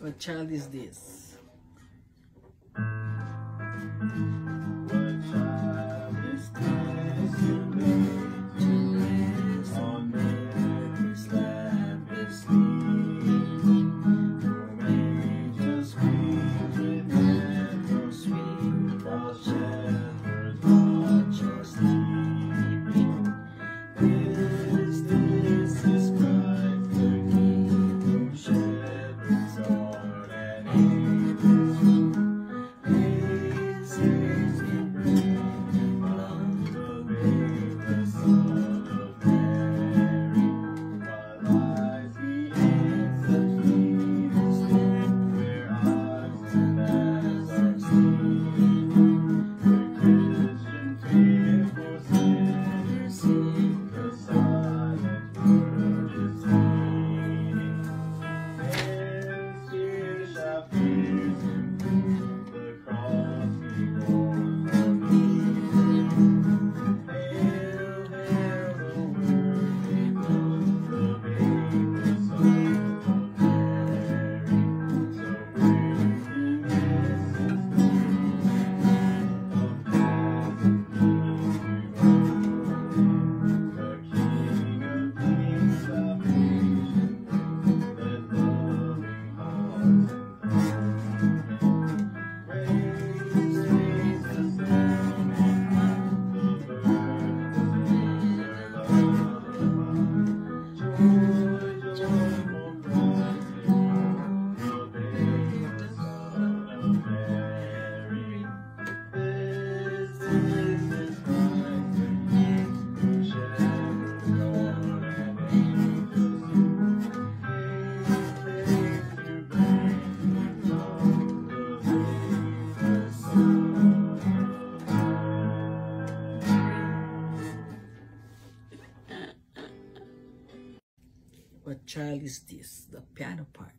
What child is this? What child is this? The piano part.